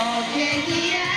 Okay, yeah.